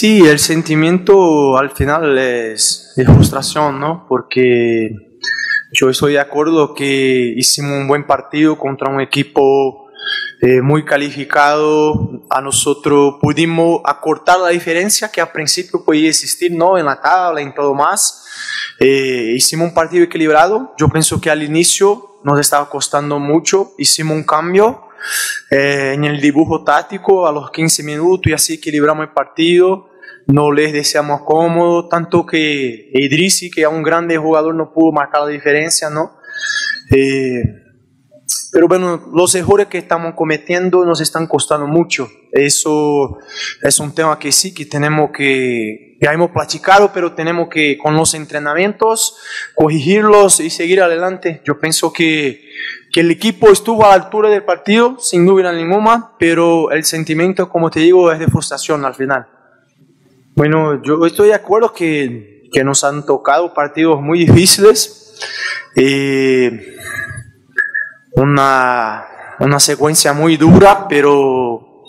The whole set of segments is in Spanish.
Sí, el sentimiento al final es de frustración, ¿no? Porque yo estoy de acuerdo que hicimos un buen partido contra un equipo eh, muy calificado. A nosotros pudimos acortar la diferencia que al principio podía existir, ¿no? En la tabla, en todo más. Eh, hicimos un partido equilibrado. Yo pienso que al inicio nos estaba costando mucho. Hicimos un cambio eh, en el dibujo táctico a los 15 minutos y así equilibramos el partido. No les deseamos cómodo, tanto que Idrisi, que es un grande jugador, no pudo marcar la diferencia, ¿no? Eh, pero bueno, los errores que estamos cometiendo nos están costando mucho. Eso es un tema que sí, que tenemos que, ya hemos platicado, pero tenemos que con los entrenamientos corregirlos y seguir adelante. Yo pienso que que el equipo estuvo a la altura del partido, sin duda ninguna, pero el sentimiento, como te digo, es de frustración al final. Bueno, yo estoy de acuerdo que, que nos han tocado partidos muy difíciles, eh, una, una secuencia muy dura, pero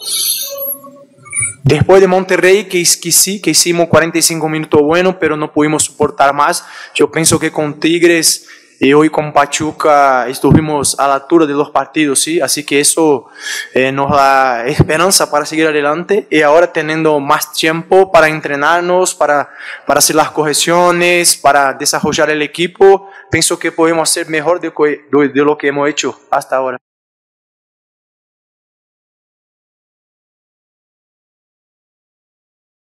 después de Monterrey, que, que sí, que hicimos 45 minutos buenos, pero no pudimos soportar más, yo pienso que con Tigres y hoy con Pachuca estuvimos a la altura de los partidos, ¿sí? Así que eso eh, nos da esperanza para seguir adelante y ahora teniendo más tiempo para entrenarnos, para, para hacer las correcciones, para desarrollar el equipo, pienso que podemos hacer mejor de, de lo que hemos hecho hasta ahora.